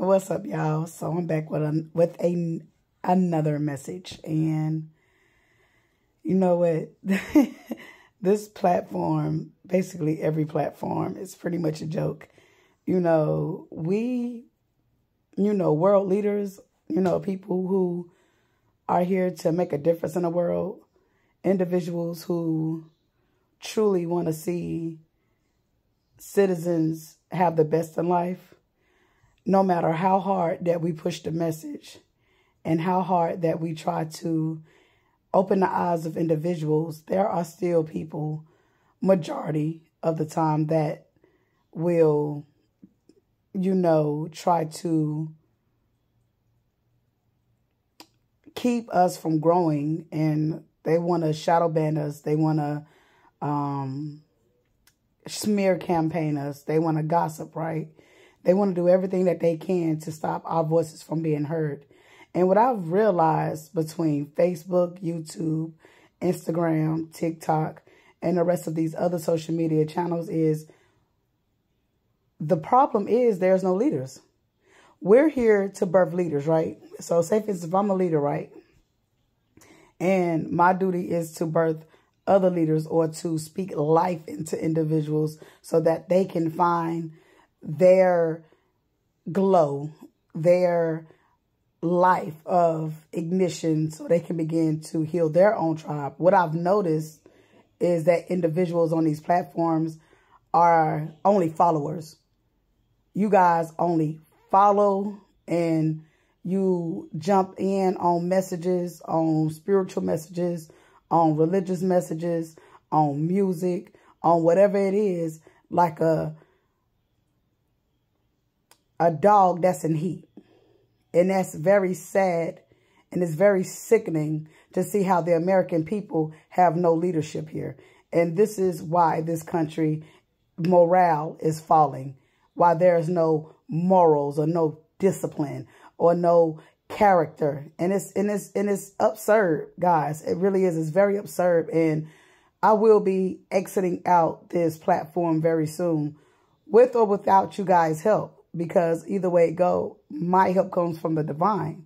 What's up, y'all? So I'm back with a with a another message, and you know what? this platform, basically every platform, is pretty much a joke. You know, we, you know, world leaders, you know, people who are here to make a difference in the world, individuals who truly want to see citizens have the best in life, no matter how hard that we push the message and how hard that we try to open the eyes of individuals, there are still people, majority of the time, that will, you know, try to keep us from growing and they want to shadow ban us. They want to um, smear campaign us. They want to gossip, right? They want to do everything that they can to stop our voices from being heard. And what I've realized between Facebook, YouTube, Instagram, TikTok, and the rest of these other social media channels is the problem is there's no leaders. We're here to birth leaders, right? So say for instance, if I'm a leader, right? And my duty is to birth other leaders or to speak life into individuals so that they can find their glow, their life of ignition so they can begin to heal their own tribe. What I've noticed is that individuals on these platforms are only followers. You guys only follow and you jump in on messages, on spiritual messages, on religious messages, on music, on whatever it is, like a a dog that's in heat. And that's very sad and it's very sickening to see how the American people have no leadership here. And this is why this country morale is falling, why there's no morals or no discipline or no character. And it's and it's and it's absurd, guys. It really is. It's very absurd. And I will be exiting out this platform very soon with or without you guys' help because either way it go, my help comes from the divine.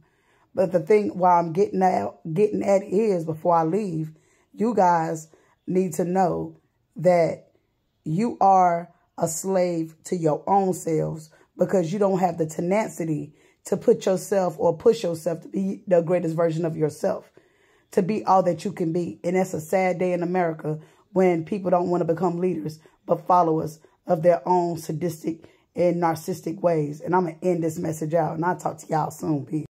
But the thing while I'm getting at getting at is before I leave, you guys need to know that you are a slave to your own selves because you don't have the tenacity to put yourself or push yourself to be the greatest version of yourself, to be all that you can be. And that's a sad day in America when people don't want to become leaders, but followers of their own sadistic and narcissistic ways. And I'm going to end this message out and I'll talk to y'all soon. Peace.